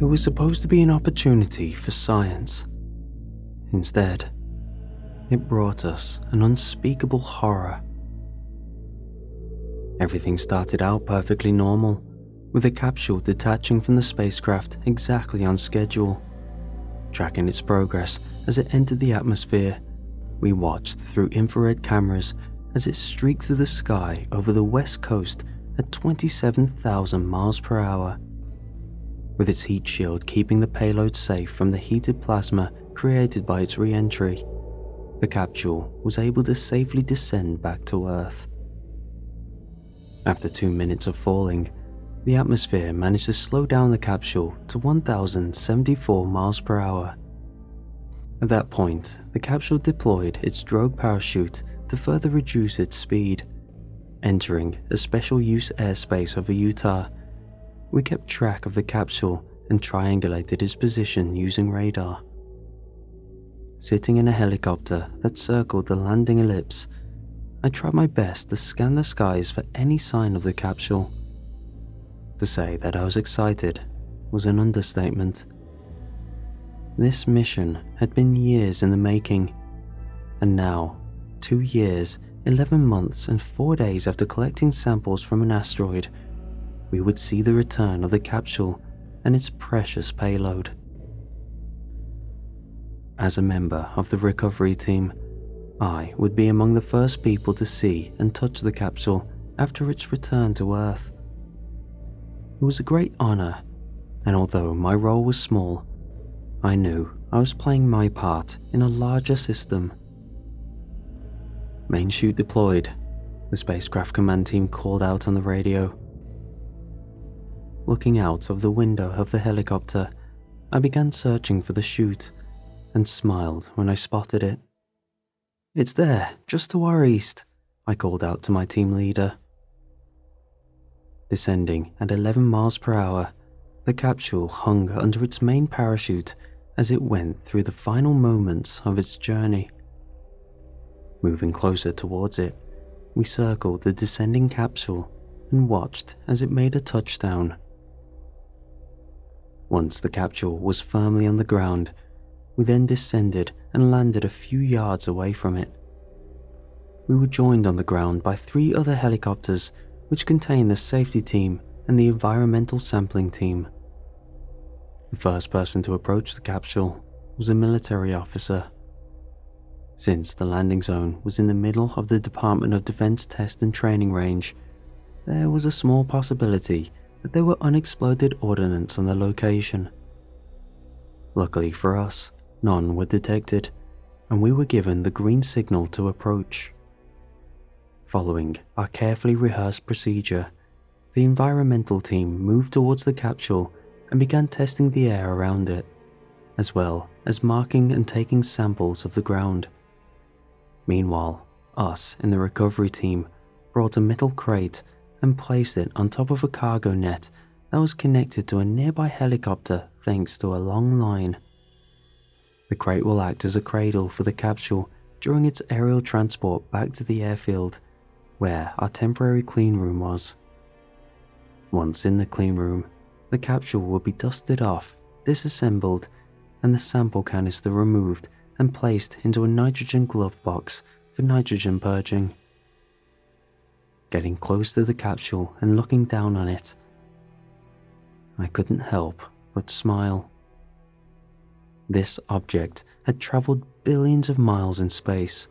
It was supposed to be an opportunity for science. Instead, it brought us an unspeakable horror. Everything started out perfectly normal, with the capsule detaching from the spacecraft exactly on schedule. Tracking its progress as it entered the atmosphere, we watched through infrared cameras as it streaked through the sky over the west coast at 27,000 miles per hour. With its heat shield keeping the payload safe from the heated plasma created by its re entry, the capsule was able to safely descend back to Earth. After two minutes of falling, the atmosphere managed to slow down the capsule to 1,074 miles per hour. At that point, the capsule deployed its drogue parachute to further reduce its speed. Entering a special use airspace over Utah, we kept track of the capsule and triangulated its position using radar. Sitting in a helicopter that circled the landing ellipse, I tried my best to scan the skies for any sign of the capsule. To say that I was excited was an understatement. This mission had been years in the making, and now, two years, 11 months, and four days after collecting samples from an asteroid, we would see the return of the capsule and its precious payload. As a member of the recovery team, I would be among the first people to see and touch the capsule after its return to Earth. It was a great honour, and although my role was small, I knew I was playing my part in a larger system. Main chute deployed, the spacecraft command team called out on the radio. Looking out of the window of the helicopter, I began searching for the chute and smiled when I spotted it. It's there, just to our east, I called out to my team leader. Descending at 11 miles per hour, the capsule hung under its main parachute as it went through the final moments of its journey. Moving closer towards it, we circled the descending capsule and watched as it made a touchdown. Once the capsule was firmly on the ground, we then descended and landed a few yards away from it. We were joined on the ground by three other helicopters, which contained the safety team and the environmental sampling team. The first person to approach the capsule was a military officer. Since the landing zone was in the middle of the Department of Defense test and training range, there was a small possibility that there were unexploded ordnance on the location. Luckily for us, None were detected, and we were given the green signal to approach. Following our carefully rehearsed procedure, the environmental team moved towards the capsule and began testing the air around it, as well as marking and taking samples of the ground. Meanwhile, us in the recovery team brought a metal crate and placed it on top of a cargo net that was connected to a nearby helicopter thanks to a long line. The crate will act as a cradle for the capsule during its aerial transport back to the airfield, where our temporary clean room was. Once in the clean room, the capsule will be dusted off, disassembled, and the sample canister removed and placed into a nitrogen glove box for nitrogen purging. Getting close to the capsule and looking down on it, I couldn't help but smile. This object had traveled billions of miles in space,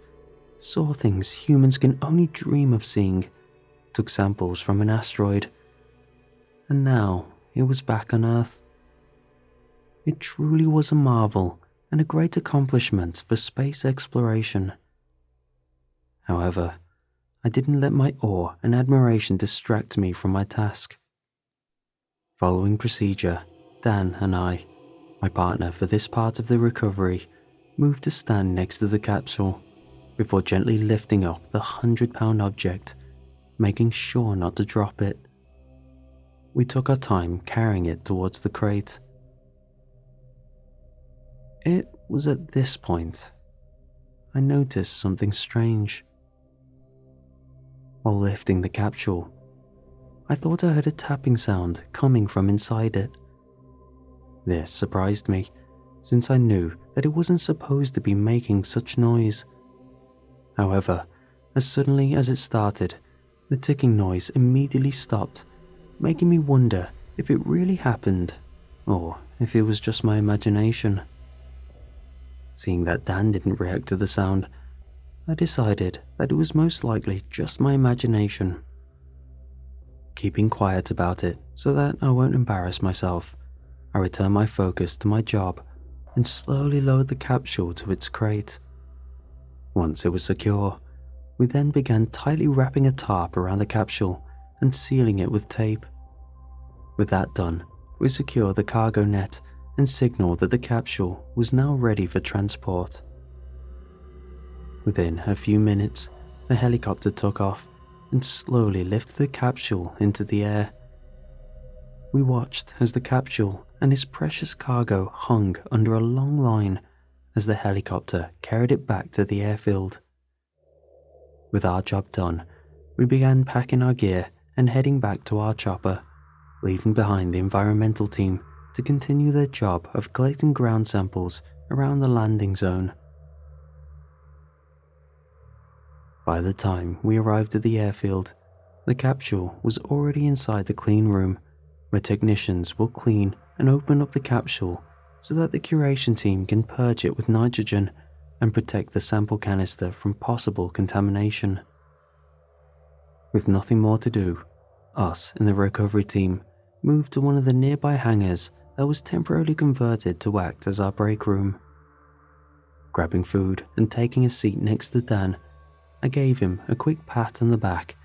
saw things humans can only dream of seeing, took samples from an asteroid, and now it was back on Earth. It truly was a marvel and a great accomplishment for space exploration. However, I didn't let my awe and admiration distract me from my task. Following procedure, Dan and I my partner for this part of the recovery moved to stand next to the capsule before gently lifting up the hundred pound object, making sure not to drop it. We took our time carrying it towards the crate. It was at this point I noticed something strange. While lifting the capsule, I thought I heard a tapping sound coming from inside it. This surprised me, since I knew that it wasn't supposed to be making such noise. However, as suddenly as it started, the ticking noise immediately stopped, making me wonder if it really happened or if it was just my imagination. Seeing that Dan didn't react to the sound, I decided that it was most likely just my imagination. Keeping quiet about it so that I won't embarrass myself, I returned my focus to my job and slowly lowered the capsule to its crate. Once it was secure, we then began tightly wrapping a tarp around the capsule and sealing it with tape. With that done, we secured the cargo net and signaled that the capsule was now ready for transport. Within a few minutes, the helicopter took off and slowly lifted the capsule into the air. We watched as the capsule and its precious cargo hung under a long line as the helicopter carried it back to the airfield. With our job done, we began packing our gear and heading back to our chopper, leaving behind the environmental team to continue their job of collecting ground samples around the landing zone. By the time we arrived at the airfield, the capsule was already inside the clean room, where technicians will clean and open up the capsule so that the curation team can purge it with nitrogen and protect the sample canister from possible contamination. With nothing more to do, us and the recovery team moved to one of the nearby hangars that was temporarily converted to act as our break room. Grabbing food and taking a seat next to Dan, I gave him a quick pat on the back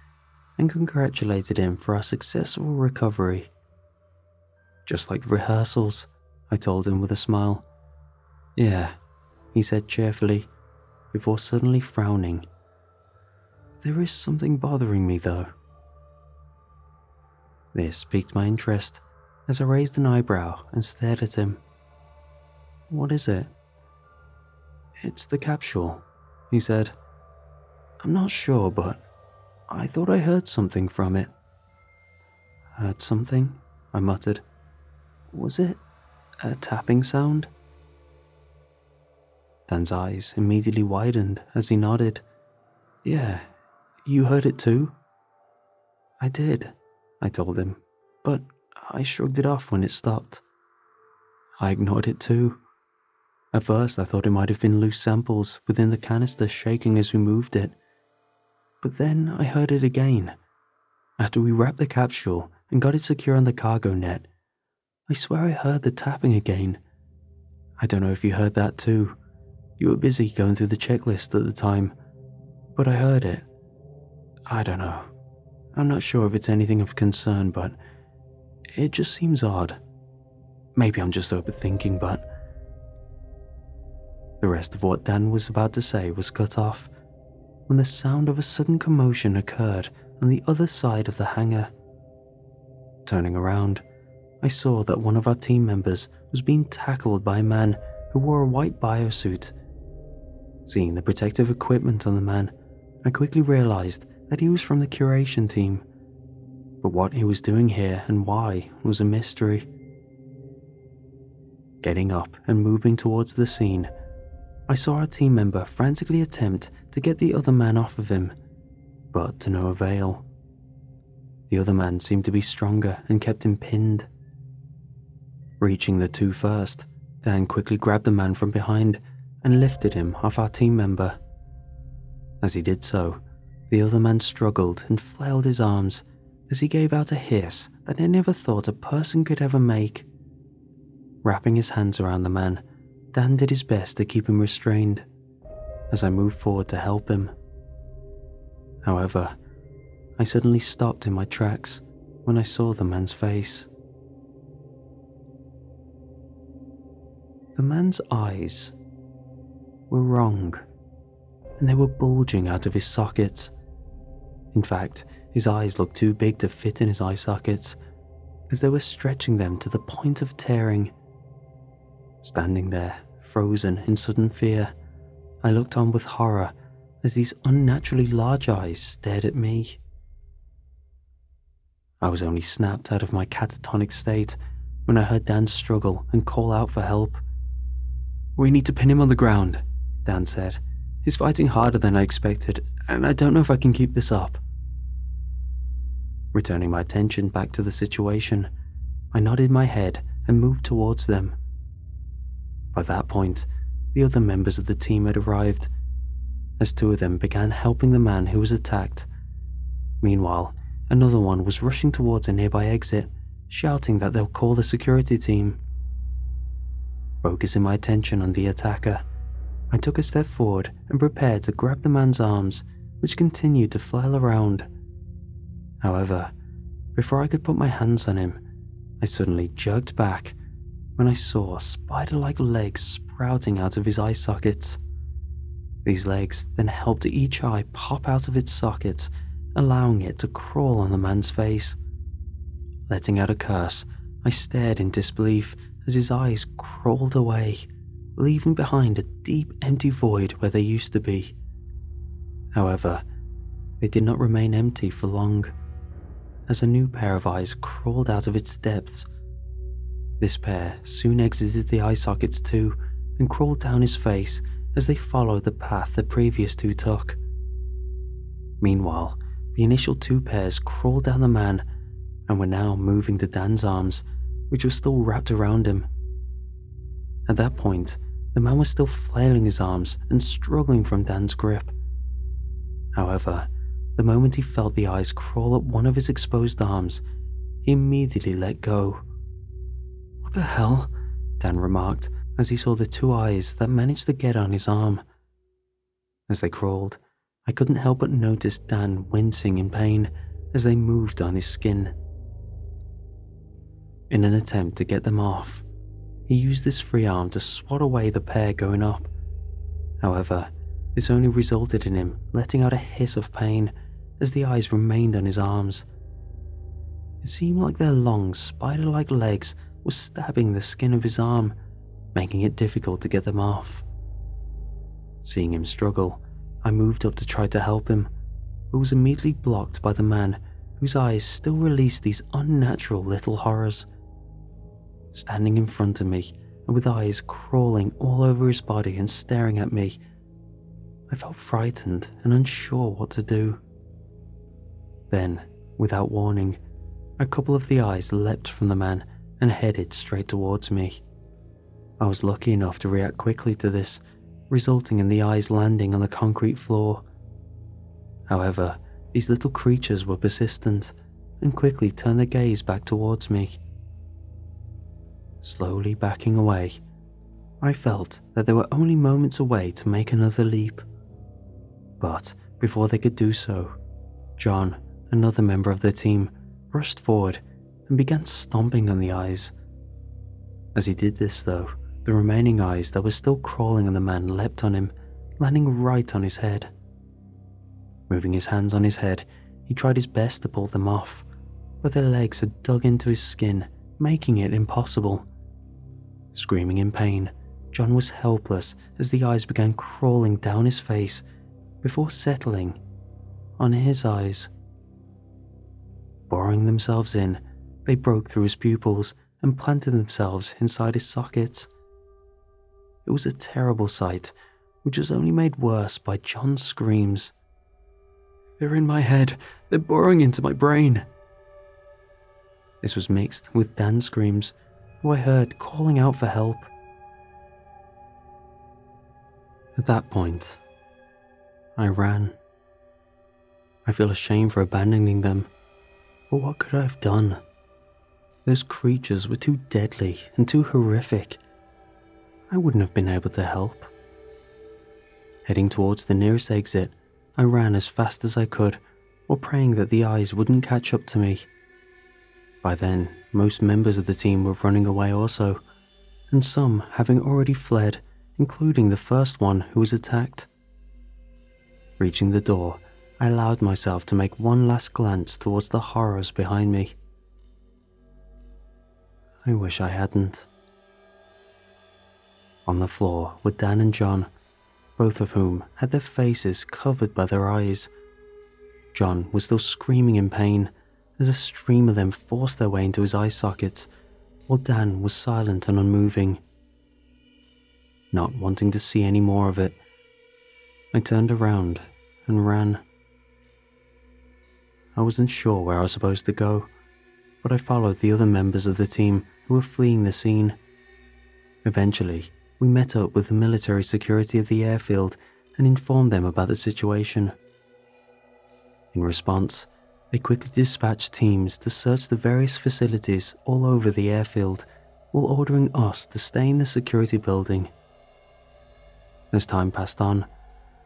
and congratulated him for our successful recovery. Just like the rehearsals, I told him with a smile. Yeah, he said cheerfully, before suddenly frowning. There is something bothering me, though. This piqued my interest as I raised an eyebrow and stared at him. What is it? It's the capsule, he said. I'm not sure, but I thought I heard something from it. Heard something? I muttered. Was it a tapping sound? Dan's eyes immediately widened as he nodded. Yeah, you heard it too? I did, I told him, but I shrugged it off when it stopped. I ignored it too. At first, I thought it might have been loose samples within the canister shaking as we moved it, but then I heard it again. After we wrapped the capsule and got it secure on the cargo net, I swear I heard the tapping again. I don't know if you heard that too. You were busy going through the checklist at the time, but I heard it. I don't know. I'm not sure if it's anything of concern, but it just seems odd. Maybe I'm just overthinking, but. The rest of what Dan was about to say was cut off when the sound of a sudden commotion occurred on the other side of the hangar. Turning around, I saw that one of our team members was being tackled by a man who wore a white biosuit. Seeing the protective equipment on the man, I quickly realized that he was from the curation team. But what he was doing here and why was a mystery. Getting up and moving towards the scene, I saw our team member frantically attempt to get the other man off of him, but to no avail. The other man seemed to be stronger and kept him pinned. Reaching the two first, Dan quickly grabbed the man from behind and lifted him off our team member. As he did so, the other man struggled and flailed his arms as he gave out a hiss that I never thought a person could ever make. Wrapping his hands around the man, Dan did his best to keep him restrained as I moved forward to help him. However, I suddenly stopped in my tracks when I saw the man's face. The man's eyes were wrong, and they were bulging out of his sockets. In fact, his eyes looked too big to fit in his eye sockets, as they were stretching them to the point of tearing. Standing there, frozen in sudden fear, I looked on with horror as these unnaturally large eyes stared at me. I was only snapped out of my catatonic state when I heard Dan struggle and call out for help. We need to pin him on the ground, Dan said. He's fighting harder than I expected, and I don't know if I can keep this up. Returning my attention back to the situation, I nodded my head and moved towards them. By that point, the other members of the team had arrived, as two of them began helping the man who was attacked. Meanwhile, another one was rushing towards a nearby exit, shouting that they'll call the security team. Focusing my attention on the attacker, I took a step forward and prepared to grab the man's arms, which continued to flail around. However, before I could put my hands on him, I suddenly jerked back when I saw spider like legs sprouting out of his eye sockets. These legs then helped each eye pop out of its socket, allowing it to crawl on the man's face. Letting out a curse, I stared in disbelief as his eyes crawled away, leaving behind a deep, empty void where they used to be. However, they did not remain empty for long, as a new pair of eyes crawled out of its depths. This pair soon exited the eye sockets too and crawled down his face as they followed the path the previous two took. Meanwhile, the initial two pairs crawled down the man and were now moving to Dan's arms, which were still wrapped around him. At that point, the man was still flailing his arms and struggling from Dan's grip. However, the moment he felt the eyes crawl up one of his exposed arms, he immediately let go. What the hell? Dan remarked as he saw the two eyes that managed to get on his arm. As they crawled, I couldn't help but notice Dan wincing in pain as they moved on his skin. In an attempt to get them off, he used his free arm to swat away the pair going up. However, this only resulted in him letting out a hiss of pain as the eyes remained on his arms. It seemed like their long, spider like legs were stabbing the skin of his arm making it difficult to get them off. Seeing him struggle, I moved up to try to help him, but was immediately blocked by the man whose eyes still released these unnatural little horrors. Standing in front of me and with eyes crawling all over his body and staring at me, I felt frightened and unsure what to do. Then, without warning, a couple of the eyes leapt from the man and headed straight towards me. I was lucky enough to react quickly to this, resulting in the eyes landing on the concrete floor. However, these little creatures were persistent and quickly turned their gaze back towards me. Slowly backing away, I felt that they were only moments away to make another leap. But before they could do so, John, another member of the team, rushed forward and began stomping on the eyes. As he did this, though, the remaining eyes that were still crawling on the man leapt on him, landing right on his head. Moving his hands on his head, he tried his best to pull them off, but their legs had dug into his skin, making it impossible. Screaming in pain, John was helpless as the eyes began crawling down his face before settling on his eyes. Boring themselves in, they broke through his pupils and planted themselves inside his sockets. It was a terrible sight, which was only made worse by John's screams. They're in my head. They're boring into my brain. This was mixed with Dan's screams, who I heard calling out for help. At that point, I ran. I feel ashamed for abandoning them, but what could I have done? Those creatures were too deadly and too horrific I wouldn't have been able to help. Heading towards the nearest exit, I ran as fast as I could, while praying that the eyes wouldn't catch up to me. By then, most members of the team were running away also, and some having already fled, including the first one who was attacked. Reaching the door, I allowed myself to make one last glance towards the horrors behind me. I wish I hadn't. On the floor were Dan and John, both of whom had their faces covered by their eyes. John was still screaming in pain as a stream of them forced their way into his eye sockets, while Dan was silent and unmoving. Not wanting to see any more of it, I turned around and ran. I wasn't sure where I was supposed to go, but I followed the other members of the team who were fleeing the scene. Eventually, we met up with the military security of the airfield and informed them about the situation. In response, they quickly dispatched teams to search the various facilities all over the airfield while ordering us to stay in the security building. As time passed on,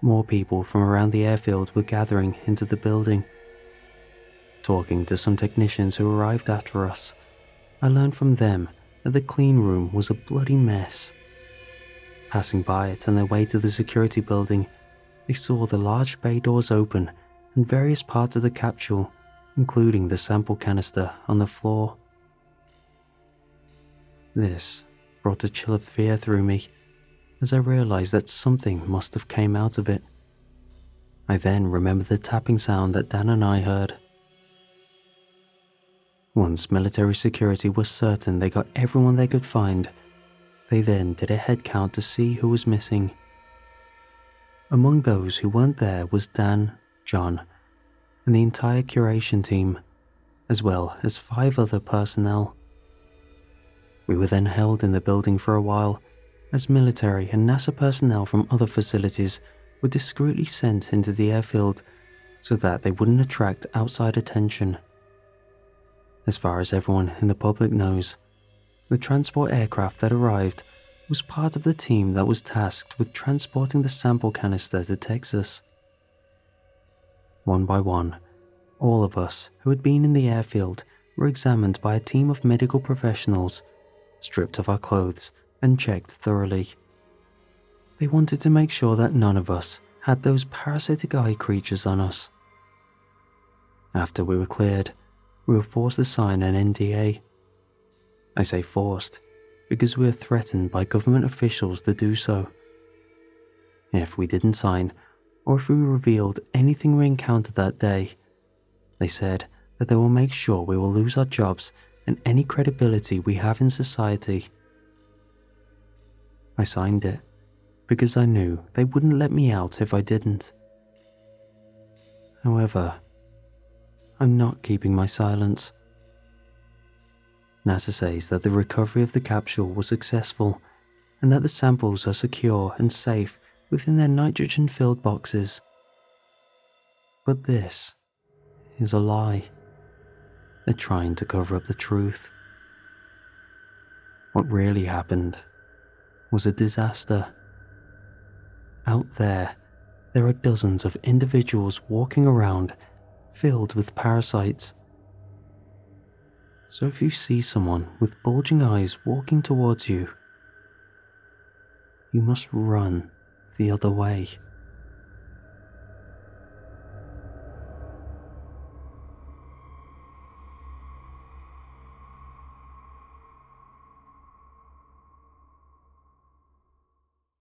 more people from around the airfield were gathering into the building. Talking to some technicians who arrived after us, I learned from them that the clean room was a bloody mess. Passing by it on their way to the security building, they saw the large bay doors open and various parts of the capsule, including the sample canister, on the floor. This brought a chill of fear through me as I realized that something must have came out of it. I then remembered the tapping sound that Dan and I heard. Once military security was certain they got everyone they could find, they then did a head count to see who was missing. Among those who weren't there was Dan, John, and the entire curation team, as well as five other personnel. We were then held in the building for a while as military and NASA personnel from other facilities were discreetly sent into the airfield so that they wouldn't attract outside attention. As far as everyone in the public knows, the transport aircraft that arrived was part of the team that was tasked with transporting the sample canister to Texas. One by one, all of us who had been in the airfield were examined by a team of medical professionals, stripped of our clothes, and checked thoroughly. They wanted to make sure that none of us had those parasitic eye creatures on us. After we were cleared, we were forced to sign an NDA. I say forced because we were threatened by government officials to do so. If we didn't sign, or if we revealed anything we encountered that day, they said that they will make sure we will lose our jobs and any credibility we have in society. I signed it because I knew they wouldn't let me out if I didn't. However, I'm not keeping my silence. NASA says that the recovery of the capsule was successful and that the samples are secure and safe within their nitrogen filled boxes. But this is a lie. They're trying to cover up the truth. What really happened was a disaster. Out there, there are dozens of individuals walking around filled with parasites. So if you see someone with bulging eyes walking towards you, you must run the other way.